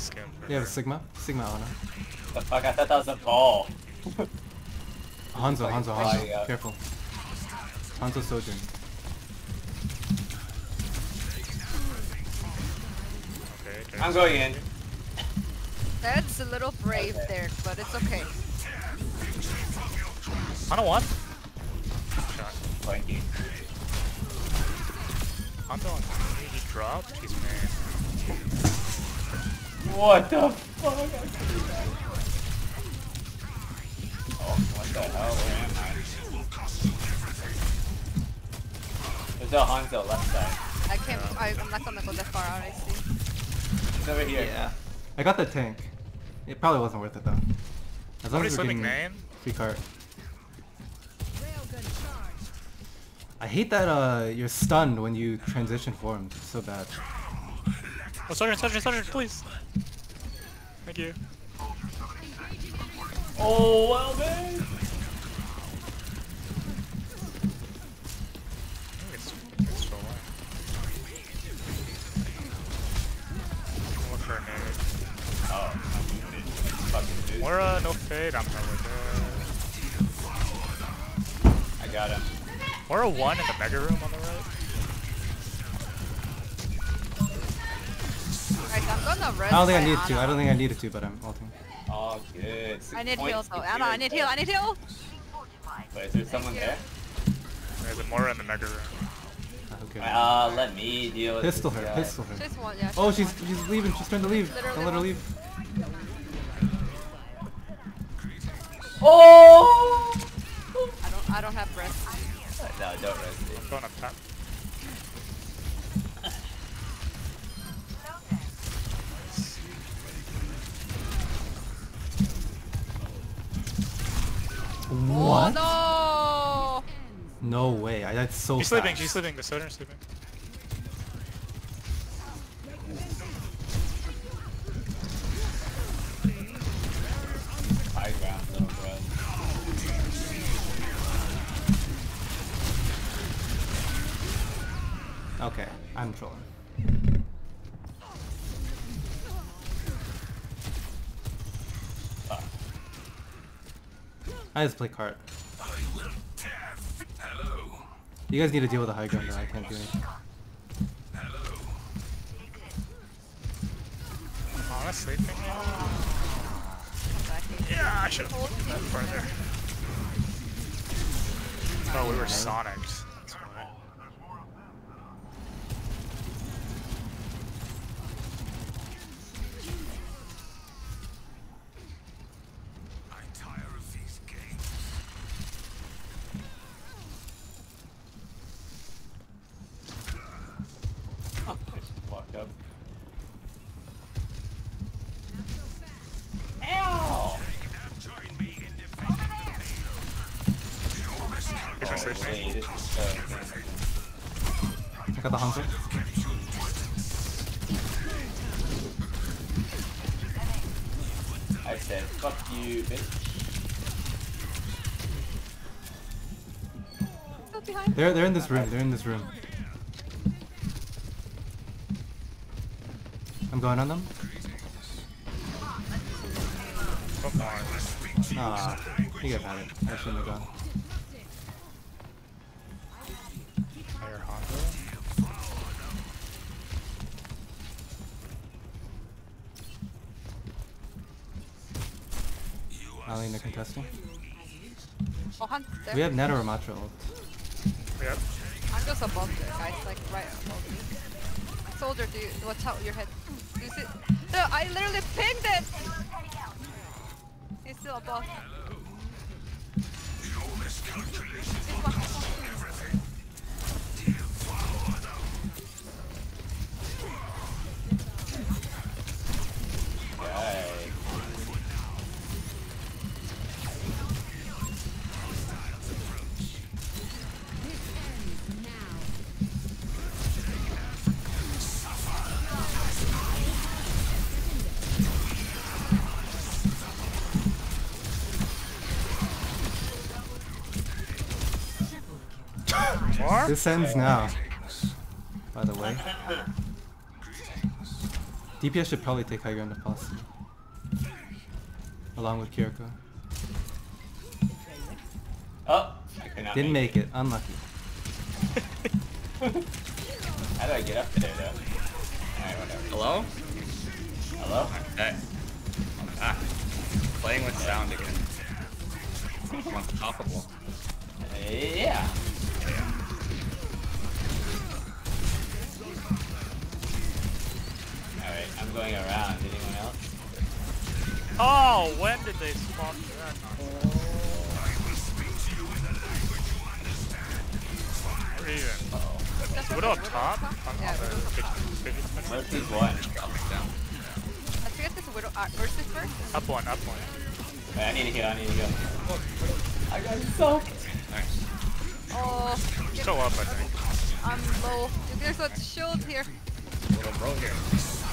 skin. You have a her. Sigma? Sigma Ana. The fuck? I thought that was a ball. Hanzo, Like, Hanzo, oh, Hanzo. yeah. Careful. Hanzo Sojourn. Okay, okay. I'm going in. That's a little brave Okay. there, but it's okay. Hana one. Shot. Flanky. Hanzo on he dropped. He's man. What the fuck? Oh, what the hell? Where am I? There's a Hanzo left side. I can't. I, I'm not gonna go that far out. I see. He's over here. Yeah. I got the tank. It probably wasn't worth it though. As long Somebody as we're getting main. free cart. I hate that uh you're stunned when you transition forms. It's so bad. Oh, Sojourn, Sojourn, Sojourn, please. Thank you. Oh, well, man. It's, it's still alive. Look for a nade. Oh, I'm muted. Fucking dude. Or uh, no fade. I'm probably dead. I got him. Or a one in the mega room on the I don't think I my needed to. I don't think I needed to, but I'm ulting. Oh, good. I need Point heals though. Ana, I need heal. I need heal. Wait, is there someone you. there? There's a Mora in the mega room. Ah, Okay. Uh, let me deal with Pistol her, guy. pistol her. She's one. Yeah. Oh, she's she's one. she's leaving. She's trying to leave. Literally Don't let her leave. Oh! I don't. I don't have breath. No, don't rest. I'm going up top. What? Oh No way. I, that's so She's fast. sleeping. She's sleeping. The Sojourn's sleeping. High ground, little bro. Okay, I'm trolling. I just play cart. You guys need to deal with the high ground. I can't do anything. Oh. Yeah, I should have moved that further. Oh, we were Sonics. So I got the Hanzo. I said, fuck you, bitch. They're they're in this room. They're in this room. I'm going on them. Come on. Ah, you at it. I shouldn't have gone. Alina contesting. Oh, Hunt there. We have Netta or Matra ult. Yep. I'm just above the guys, like right above me. Soldier, do you watch out your head? Do you see? No, I literally pinged it. He's still above. Yikes. More? This ends now. By the way. DPS should probably take high ground if possible. Along with Kiriko. Oh, I Didn't make make it. Unlucky. How do I get up there though? Alright, whatever. Hello? Hello? Hey. I'm. Playing with sound again. I'm unstoppable. Yeah. Oh, when did they spawn that? Where even? That's Widow what up the top? Widow On, Yeah, on the Widow's up top. fidget- fidget spinner? One. Dropping down. Let's get this Widow. Uh, Mercy's first. Up one, up one. Wait, I need to heal, I need to heal. I got soaked. Nice. Oh, Still up, I think. I'm low. There's a shield here. Little bro here.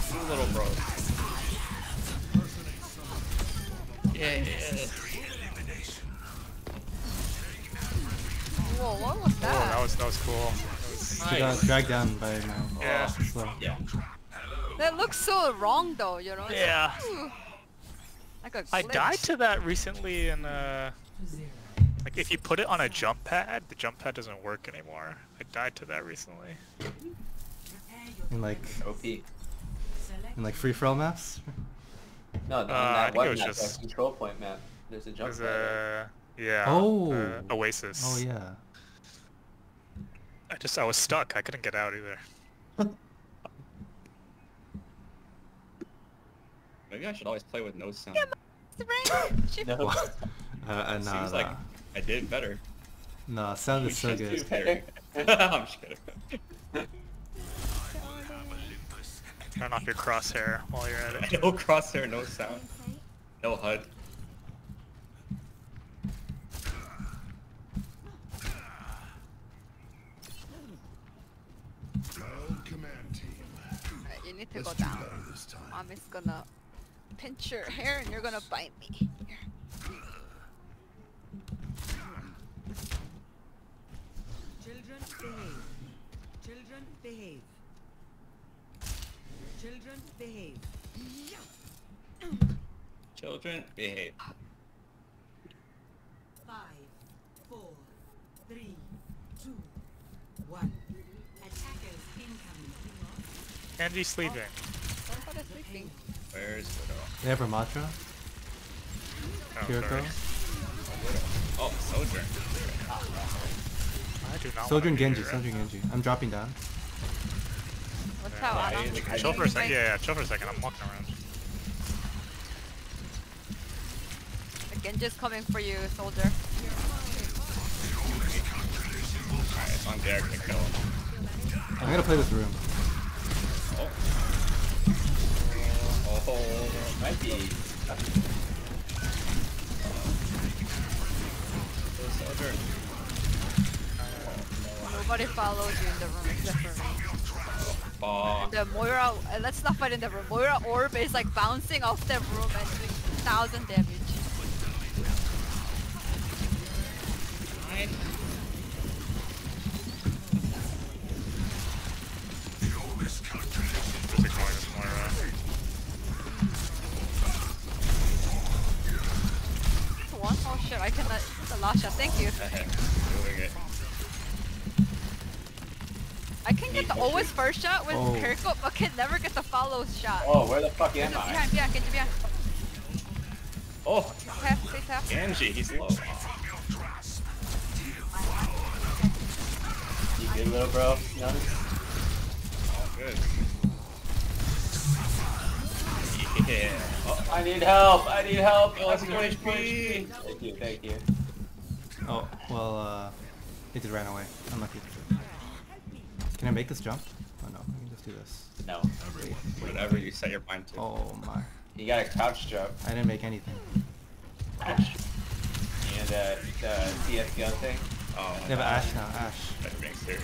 Two little bros. Yeah. Whoa, what was Oh, that? that was that was cool. That was, She got dragged down by my Yeah. slow. Yeah. That looks so wrong though, you know? It's Yeah. Like, ooh, like a I died to that recently in uh like if you put it on a jump pad, the jump pad doesn't work anymore. I died to that recently. In like OP. in like free for all maps. No, on Uh, I that think it was map, just- that control point map. There's a jump There's a yeah. Oh. uh, Oasis. Oh yeah. I just I was stuck. I couldn't get out either. Maybe I should always play with no sound. It's rain. She- No. Uh, uh, nah, Seems nah. like I did better. Nah, sound is so good. I'm just kidding. Turn off your crosshair while you're at it. no crosshair, no sound. No HUD. Alright, you need to go down. Mom is gonna pinch your hair and you're gonna bite me. Here. Children behave. Children behave. Children behave. Children, behave. Five, four, three, two, one. Attackers incoming. Andy's sleeping. What about sleeping? Where's Widow? They have Ramattra, Oh, Kiriko. sorry. Oh, Sojourn. I do not Sojourn Genji, here. Sojourn Genji. I'm dropping down. What's Yeah, Chill for a second. Yeah, yeah, chill for a second. I'm walking around. The Genji's coming for you, soldier. Alright, it's on Derek to kill him. I'm gonna play this room. Oh. Oh, Might be. Sojourn. Nobody follows you in the room except for me. Fuck. The Moira, uh, let's not fight in the room. Moira orb is like bouncing off the room and doing thousand damage. Just ignoring this Moira. One? Oh shit, I cannot. The last shot, thank you. always first shot with Oh. Kiriko, but can never get the follow shot. Oh, where the fuck am I? behind, behind, Genji behind. Oh, Tap, stay tap. Genji, he's low. You good, little bro? No? Oh, good. Yeah. Oh, I need help! I need help! Oh, it's I need one. HP. Thank you, thank you. Oh, well, uh, it just ran away. Unlucky. Can I make this jump? Oh no, I can just do this. No. Whatever you set your mind to. Oh my. You got a crouch jump. I didn't make anything. Ash. Uh, you know the, the CS gun thing? Oh, They have Ash now, Ash. That makes sense.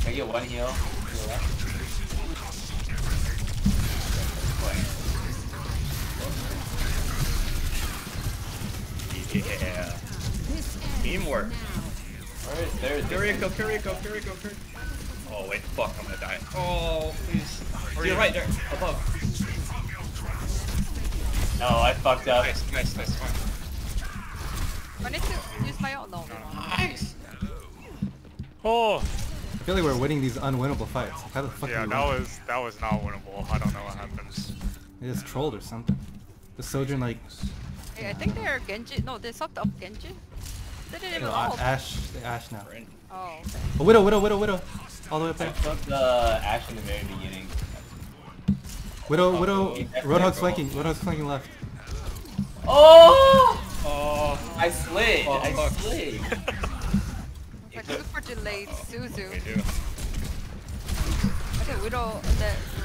Can I get one heal? to the left? Yeah. Teamwork. Where is there? Kiriko, Kiriko, Kiriko, Kiriko. Oh, Oh wait, fuck, I'm gonna die. Oh, please. To your right there, above. No, I fucked up. Nice, nice, nice. Fine. I need to use my own. No, no, no. Nice. Oh, I feel like we're winning these unwinnable fights. How the fuck yeah, do we that win? was that was not winnable. I don't know what happens. They just trolled or something. The Sojourn like Hey, I think they're Genji. No, they sucked up Genji. They didn't even know, ult. Ash they Ash now. Oh, okay. A widow, widow, widow, widow. All the way up I there. took the Ash in the very beginning. Widow, Oh, widow. he definitely Roadhog's broke. flanking. Roadhog's flanking left. Oh! Oh, I slid. Oh, I fuck. slid. It's like super delayed Suzu. we do. Okay, we don't. That. Uh.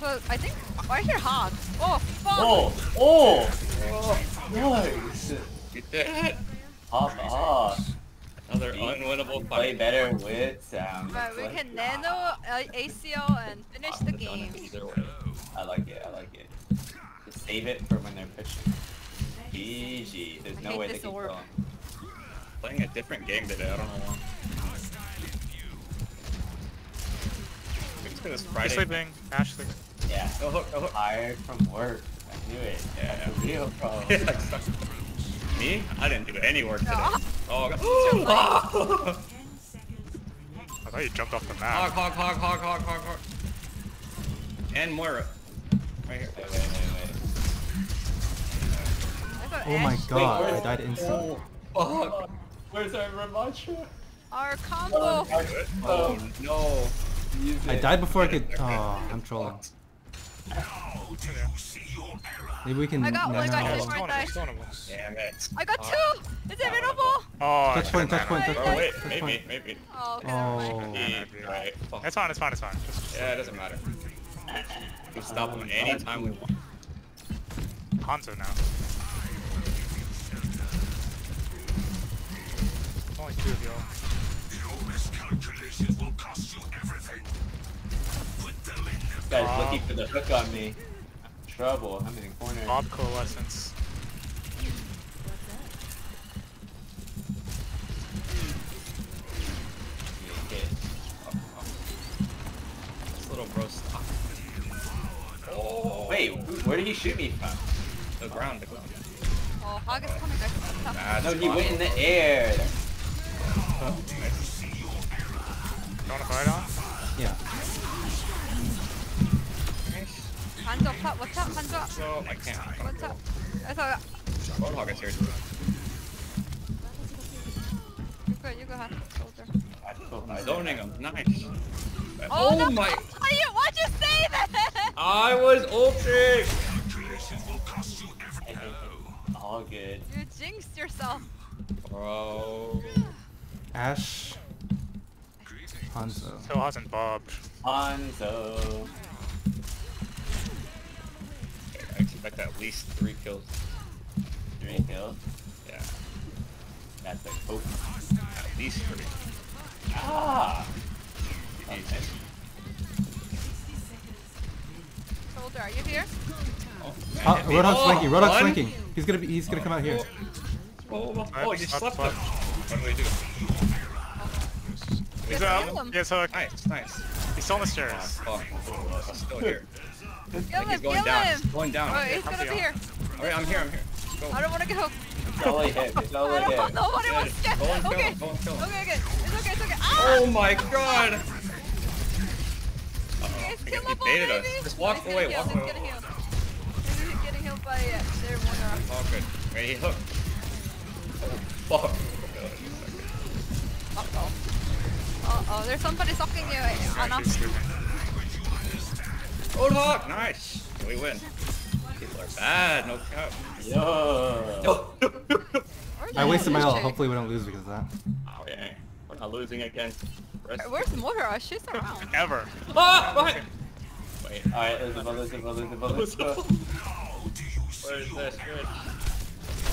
So I think I hear hot. Oh fuck! Oh! Oh! Oh! Nice! You did it. Pop off. Another We- unwinnable we Play fight. better with sound. But we That's can nano uh, ACO and finish the Could've done it game. Either way. I like it. I like it. Just save it for when they're pushing. GG. There's I no way they this can orb. kill. Playing a different game today. I don't know why. Maybe it's He's Friday. sleeping. Ash sleeping. Yeah. Go hook, go hook. Tired from work. I knew it. Yeah. That's a real problem. Yeah, like, suck. Me? I didn't do any work today. Ah. Oh, God. Too late. hog, Ten seconds remaining. I thought you jumped off the map. hog, hog, hog, hog, hog, hog. And Moira. Right here. Wait, wait, wait, I thought Oh my Ash- god, wait, I died instantly. Fuck. Where's our Ramattra? Our combo. Oh, no. Use I died before I could. Oh, I'm trolling. Maybe we can. I got one, nano- I got this it's right one, there. of them. Damn it. I got two. Is it winnable? Oh, Touch point, touch point, touch Oh, point. wait, touch maybe, point. maybe. Oh, okay. Oh. Yeah, right. It's fine, it's fine, it's fine. Just Yeah, it doesn't matter. We can stop him anytime we want. Hanzo now. Only two of y'all. This guy's looking for the hook on me. Trouble. I'm in the corner. Bob Coalescence. This little bro. Oh, Wait, where did he shoot me from? the ground, the ground. Oh, Hog is coming back. Stop. That's No, he went in the air. Oh, nice. You wanna fight on? Hands up, watch out, hands up. So, I can't. Watch out. I thought Roadhog is here. you go, you go, hand soldier. I'm zoning him. Nice. Oh, no. Oh my! Why you, why'd you say that? I was ulting! All good. You jinxed yourself. Bro. Ash. Hanzo. Still hasn't bobbed. Hanzo. Expect at least three kills. Three kills. Yeah, That's a hope. at least three. Ah! Okay. Soldier, are you here? Oh, Oh, man. Roadhog's Oh, flanking. Roadhog's one. flanking. He's gonna be. He's gonna come out here. Oh, oh, oh, you slept him. What do we do? He's Yes, up. kill. Yes, hook. Nice, nice. He's on the stairs. fuck. I'm still here. Kill He's him, going kill down. him. He's going down. Oh, he's gonna be here. Alright, I'm here, I'm here. Go. I don't wanna get hooked. It's only hit. It's only hit. want nobody Yeah, wants to get go and kill Okay. him, go and kill him. Okay, okay. It's okay, it's okay. Ah! Oh my god! Uh-oh. It's He- he killable, baited us. Just walk He's getting away, healed, walk he's away. getting healed. He's getting healed by uh, their Moira. All good. Wait, he hooked. Oh, fuck. Uh-oh. Uh-oh, there's somebody sucking you, Ana. She's sleeping. Roadhog! Nice! We win. People are bad, no cap. Yo. Where's I wasted my this ult. Hopefully we don't lose because of that. Oh yeah, we're not losing again. Rest. Where's Moira? She's around. Ever. Ah! Behind! Wait, Alright, Elizabeth, Elizabeth, Elizabeth, Elizabeth. where is this? Good.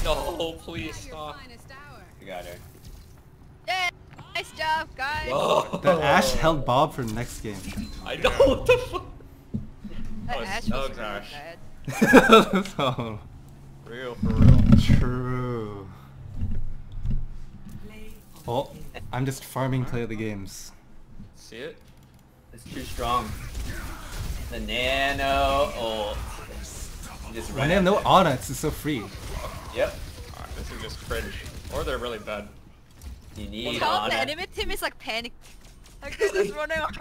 No, please stop. We got her. Yeah, nice job, guys. Oh. That Ash held Bob for next game. I know what the fuck. That Oh, Ash was Snugs really Ash. bad. Real for real. true. Oh, I'm just farming play of the games. See it? It's too strong. The nano ult. Just When right they have no after. Ana, it's so free. Yep. Ah, this is just cringe. Or they're really bad. You need Tell them the enemy team is like panicked. Like they're just running around.